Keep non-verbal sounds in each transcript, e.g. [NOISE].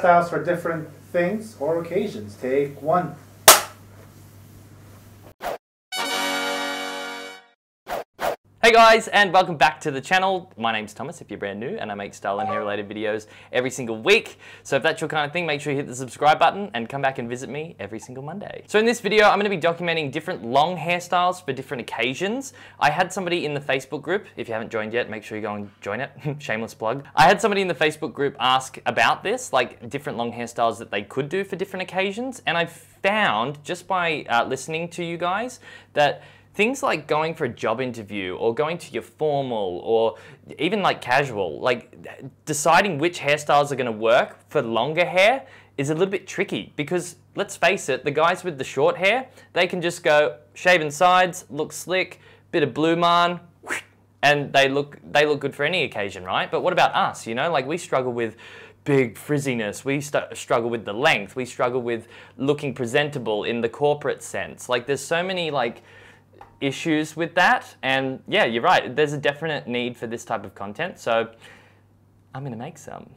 styles for different things or occasions. Take one. Hey guys, and welcome back to the channel. My name's Thomas if you're brand new, and I make style and hair related videos every single week. So if that's your kind of thing, make sure you hit the subscribe button and come back and visit me every single Monday. So in this video, I'm gonna be documenting different long hairstyles for different occasions. I had somebody in the Facebook group, if you haven't joined yet, make sure you go and join it, [LAUGHS] shameless plug. I had somebody in the Facebook group ask about this, like different long hairstyles that they could do for different occasions, and I found, just by uh, listening to you guys, that things like going for a job interview or going to your formal or even like casual, like deciding which hairstyles are going to work for longer hair is a little bit tricky because let's face it, the guys with the short hair, they can just go shaven sides, look slick, bit of Blumaan, [SNIFFS] and they look they look good for any occasion, right? But what about us? You know, like we struggle with big frizziness. We struggle with the length. We struggle with looking presentable in the corporate sense. Like there's so many like issues with that. And yeah, you're right. There's a definite need for this type of content. So I'm going to make some.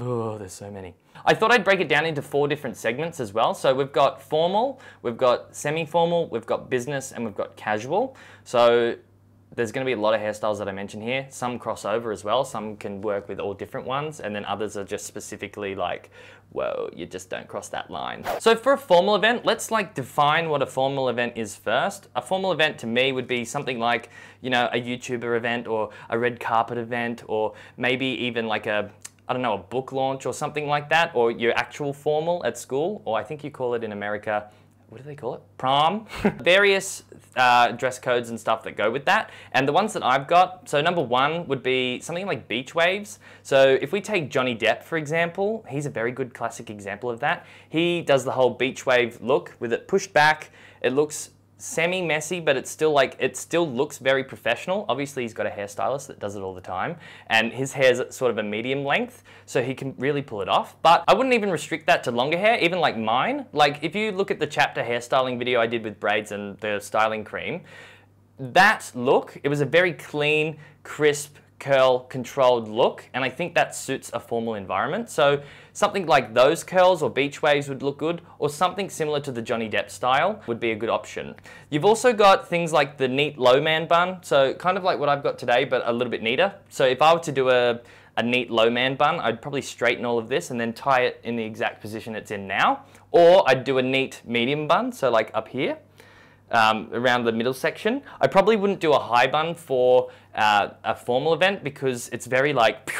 Oh, there's so many. I thought I'd break it down into four different segments as well. So we've got formal, we've got semi-formal, we've got business, and we've got casual. So there's going to be a lot of hairstyles that I mention here. Some cross over as well. Some can work with all different ones, and then others are just specifically like, whoa, you just don't cross that line. So for a formal event, let's like define what a formal event is first. A formal event to me would be something like, you know, a YouTuber event or a red carpet event, or maybe even like a I don't know, a book launch or something like that, or your actual formal at school, or I think you call it in America what do they call it? Prom. [LAUGHS] Various uh, dress codes and stuff that go with that. And the ones that I've got, so number one would be something like beach waves. So if we take Johnny Depp, for example, he's a very good classic example of that. He does the whole beach wave look with it pushed back. It looks semi-messy, but it's still like, it still looks very professional. Obviously he's got a hairstylist that does it all the time and his hair's sort of a medium length, so he can really pull it off. But I wouldn't even restrict that to longer hair, even like mine. Like if you look at the chapter hairstyling video I did with braids and the styling cream, that look, it was a very clean, crisp, curl controlled look and I think that suits a formal environment. So something like those curls or beach waves would look good or something similar to the Johnny Depp style would be a good option. You've also got things like the neat low man bun. So kind of like what I've got today but a little bit neater. So if I were to do a, a neat low man bun, I'd probably straighten all of this and then tie it in the exact position it's in now. Or I'd do a neat medium bun, so like up here um, around the middle section. I probably wouldn't do a high bun for uh, a formal event because it's very like,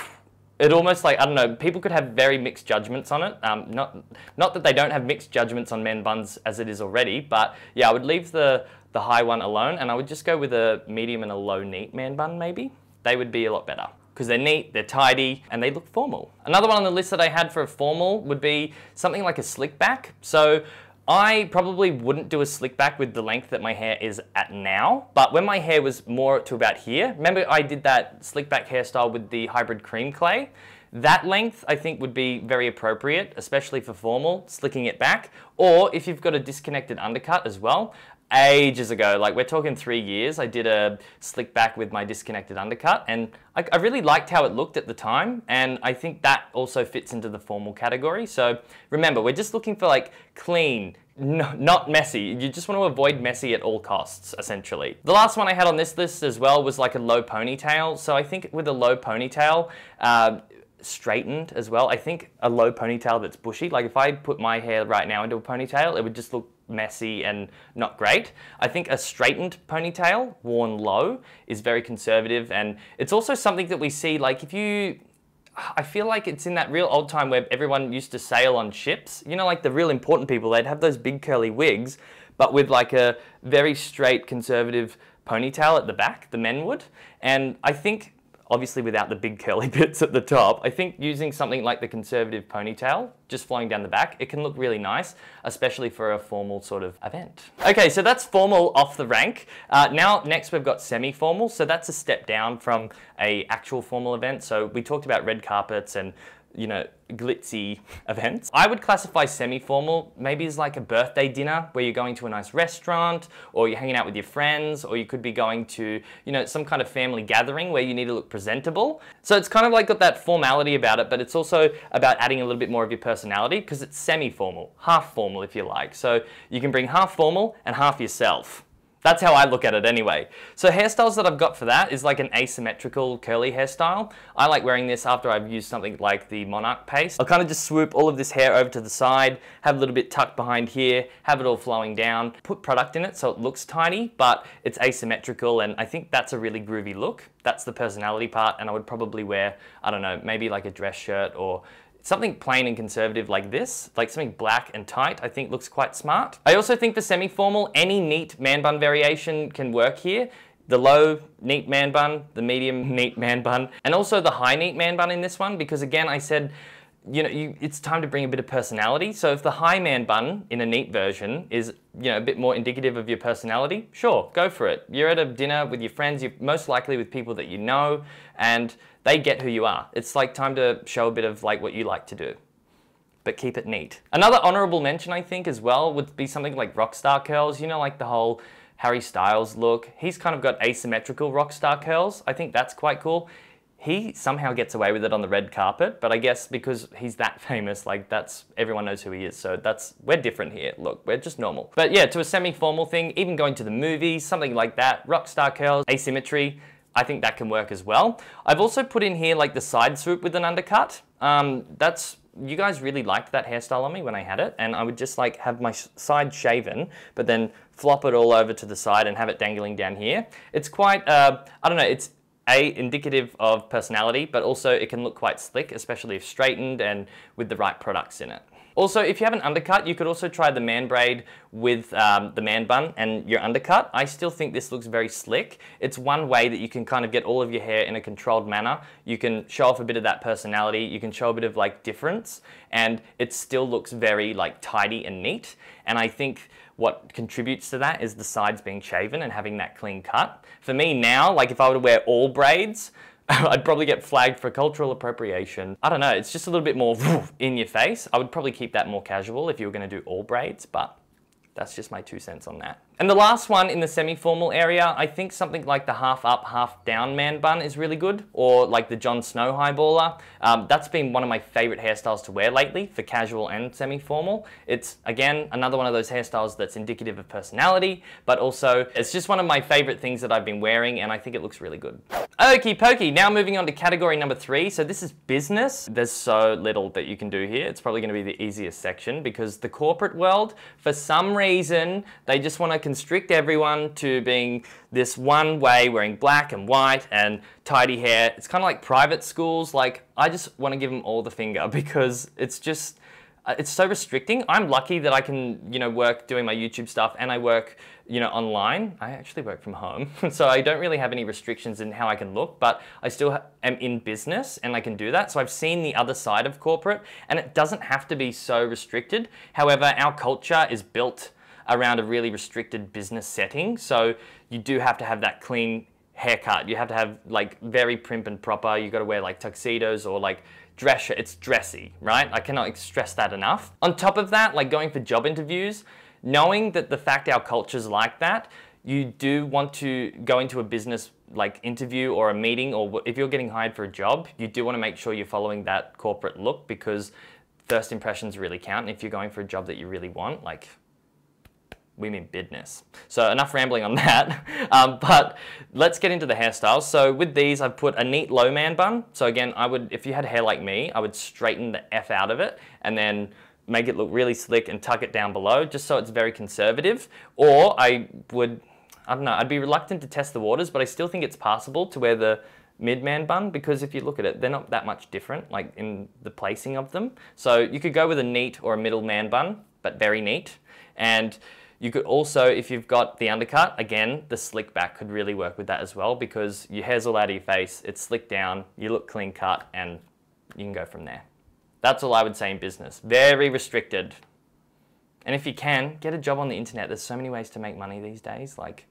it almost like, I don't know, people could have very mixed judgments on it. Um, not, not that they don't have mixed judgments on men buns as it is already, but yeah, I would leave the, the high one alone and I would just go with a medium and a low neat man bun maybe. They would be a lot better because they're neat, they're tidy, and they look formal. Another one on the list that I had for a formal would be something like a slick back. So I probably wouldn't do a slick back with the length that my hair is at now, but when my hair was more to about here, remember I did that slick back hairstyle with the hybrid cream clay? That length I think would be very appropriate, especially for formal, slicking it back, or if you've got a disconnected undercut as well, ages ago, like we're talking three years, I did a slick back with my disconnected undercut and I, I, really liked how it looked at the time and I think that also fits into the formal category. So remember, we're just looking for like clean, no, not messy. You just want to avoid messy at all costs, essentially. The last one I had on this list as well was like a low ponytail. So I think with a low ponytail, uh, straightened as well. I think a low ponytail that's bushy, like if I put my hair right now into a ponytail, it would just look messy and not great. I think a straightened ponytail worn low is very conservative and it's also something that we see like if you I feel like it's in that real old time where everyone used to sail on ships. You know, like the real important people, they'd have those big curly wigs, but with like a very straight conservative ponytail at the back, the men would. And I think obviously without the big curly [LAUGHS] bits at the top. I think using something like the conservative ponytail, just flowing down the back, it can look really nice, especially for a formal sort of event. Okay, so that's formal off the rank. Uh, now, next we've got semi-formal, so that's a step down from a actual formal event. So we talked about red carpets and you know, glitzy events. I would classify semi-formal maybe as like a birthday dinner where you're going to a nice restaurant or you're hanging out with your friends or you could be going to, you know, some kind of family gathering where you need to look presentable. So it's kind of like got that formality about it, but it's also about adding a little bit more of your personality because it's semi-formal, half formal if you like. So you can bring half formal and half yourself. That's how I look at it anyway. So hairstyles that I've got for that is like an asymmetrical curly hairstyle. I like wearing this after I've used something like the Monarch paste. I'll kind of just swoop all of this hair over to the side, have a little bit tucked behind here, have it all flowing down, put product in it so it looks tiny, but it's asymmetrical and I think that's a really groovy look. That's the personality part and I would probably wear, I don't know, maybe like a dress shirt or something plain and conservative like this, like something black and tight, I think looks quite smart. I also think for semi-formal, any neat man bun variation can work here. The low neat man bun, the medium [LAUGHS] neat man bun, and also the high neat man bun in this one, because again, I said, you know, you, it's time to bring a bit of personality. So if the high man bun in a neat version is, you know, a bit more indicative of your personality, sure, go for it. You're at a dinner with your friends, you're most likely with people that you know, and they get who you are. It's like time to show a bit of like what you like to do but keep it neat. Another honorable mention, I think, as well, would be something like rockstar curls. You know, like the whole Harry Styles look. He's kind of got asymmetrical rockstar curls. I think that's quite cool he somehow gets away with it on the red carpet, but I guess because he's that [LAUGHS] famous, like that's everyone knows who he is. So that's we're different here. Look, we're just normal. But yeah, to a semi-formal thing, even going to the movies, something like that, rock star curls, asymmetry, I think that can work as well. I've also put in here like the side swoop with an undercut. Um, that's you guys really liked that hairstyle on me when I had it, and I would just like have my side shaven, but then flop it all over to the side and have it dangling down here. It's quite, uh, I don't know, it's a, indicative of personality, but also it can look quite slick, especially if straightened and with the right products in it. Also, if you have an undercut, you could also try the man braid with um, the man bun and your undercut. I still think this looks very slick. It's one way that you can kind of get all of your hair in a controlled manner. You can show off a bit of that personality. You can show a bit of like difference and it still looks very like tidy and neat. And I think what contributes to that is the sides being shaven and having that clean cut. For me now, like if I were to wear all braids, [LAUGHS] I'd probably get flagged for cultural appropriation. I don't know, it's just a little bit more [LAUGHS] in your face. I would probably keep that more casual if you were gonna do all braids, but that's just my two cents on that. And the last one in the semi-formal area, I think something like the half up, half down man bun is really good, or like the Jon Snow highballer. Um, that's been one of my favorite hairstyles to wear lately for casual and semi-formal. It's, again, another one of those hairstyles that's indicative of personality, but also it's just one of my favorite things that I've been wearing, and I think it looks really good. Okie pokey, now moving on to category number three. So this is business. There's so little that you can do here. It's probably gonna be the easiest section because the corporate world, for some reason, they just wanna constrict everyone to being this one way, wearing black and white and tidy hair. It's kind of like private schools. Like, I just want to give them all the finger [LAUGHS] because it's just, uh, it's so restricting. I'm lucky that I can, you know, work doing my YouTube stuff and I work, you know, online. I actually work from home, [LAUGHS] so I don't really have any restrictions in how I can look, but I still am in business and I can do that. So I've seen the other side of corporate and it doesn't have to be so restricted. However, our culture is built around a really restricted business setting. So you do have to have that clean haircut. You have to have like very prim and proper. You got to wear like tuxedos or like dress. It's dressy, right? I cannot stress that enough. On top of that, like going for job interviews, knowing that the fact our culture's like that, you do want to go into a business like interview or a meeting or if you're getting hired for a job, you do want to make sure you're following that corporate look because first impressions really count. And if you're going for a job that you really want, like we mean business. So enough rambling on [LAUGHS] that, um, but let's get into the hairstyles. So with these, I've put a neat low man bun. So again, I would, if you had hair like me, I would straighten the F out of it and then make it look really slick and tuck it down below, just so it's very conservative. Or I would, I don't know, I'd be reluctant to test the waters, but I still think it's possible to wear the mid-man bun because if you look at it, they're not that much different, like in the placing of them. So you could go with a neat or a middle man bun, but very neat. And you could also, if you've got the undercut, again, the slick back could really work with that as well because your hair's all out of your face, it's slicked down, you look clean cut, and you can go from there. That's all I would say in business. Very restricted. And if you can, get a job on the internet. There's so many ways to make money these days. Like,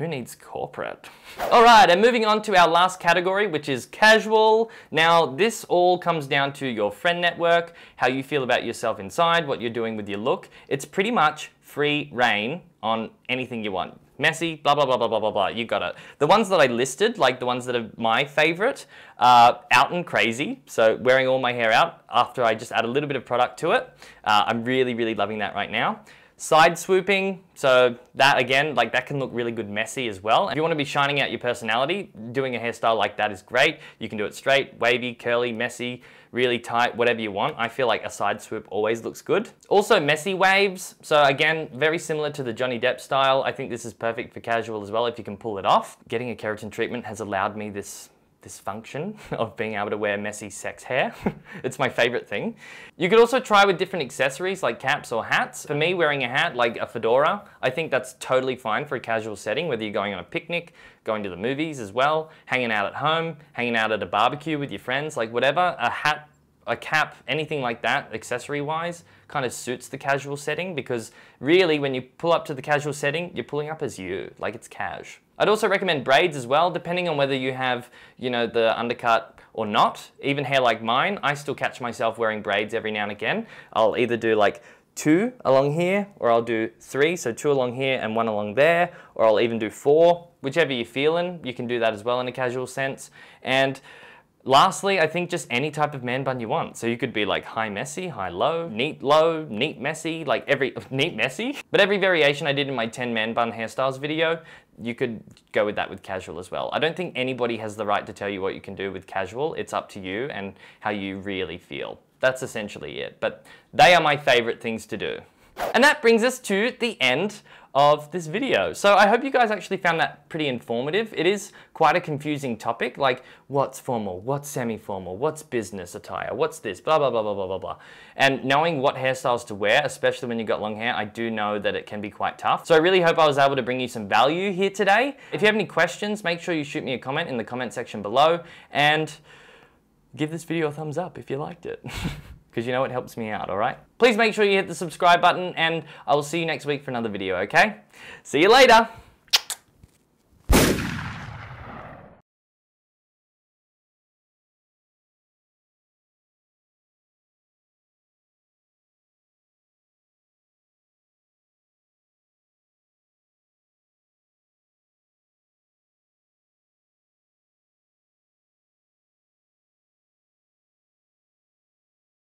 Who needs corporate? All right, and moving on to our last category, which is casual. Now, this all comes down to your friend network, how you feel about yourself inside, what you're doing with your look. It's pretty much free reign on anything you want. Messy, blah, blah, blah, blah, blah, blah, blah. You got it. The ones that I listed, like the ones that are my favorite, are out and crazy. So wearing all my hair out after I just add a little bit of product to it. Uh, I'm really, really loving that right now. Side swooping, so that again, like that can look really good messy as well. If you want to be shining out your personality, doing a hairstyle like that is great. You can do it straight, wavy, curly, messy, really tight, whatever you want. I feel like a side swoop always looks good. Also messy waves, so again, very similar to the Johnny Depp style. I think this is perfect for casual as well if you can pull it off. Getting a keratin treatment has allowed me this this function [LAUGHS] of being able to wear messy sex hair. [LAUGHS] it's my favorite thing. You could also try with different accessories like caps or hats. For me, wearing a hat like a fedora, I think that's totally fine for a casual setting, whether you're going on a picnic, going to the movies as well, hanging out at home, hanging out at a barbecue with your friends, like whatever, a hat a cap, anything like that, accessory wise, kind of suits the casual setting because really when you pull up to the casual setting, you're pulling up as you, like it's cash. I'd also recommend braids as well, depending on whether you have, you know, the undercut or not. Even hair like mine, I still catch myself wearing braids every now and again. I'll either do like two along here, or I'll do three, so two along here and one along there, or I'll even do four, whichever you're feeling, you can do that as well in a casual sense. And Lastly, I think just any type of man bun you want. So you could be like high messy, high low, neat low, neat messy, like every, [LAUGHS] neat messy. But every variation I did in my 10 man bun hairstyles video, you could go with that with casual as well. I don't think anybody has the right to tell you what you can do with casual. It's up to you and how you really feel. That's essentially it. But they are my favorite things to do. And that brings us to the end of this video. So I hope you guys actually found that pretty informative. It is quite a confusing topic, like what's formal, what's semi-formal, what's business attire, what's this, blah, blah, blah, blah, blah, blah, blah. And knowing what hairstyles to wear, especially when you've got long hair, I do know that it can be quite tough. So I really hope I was able to bring you some value here today. If you have any questions, make sure you shoot me a comment in the comment section below and give this video a thumbs up if you liked it. [LAUGHS] because you know it helps me out, all right? Please make sure you hit the subscribe button and I will see you next week for another video, okay? See you later.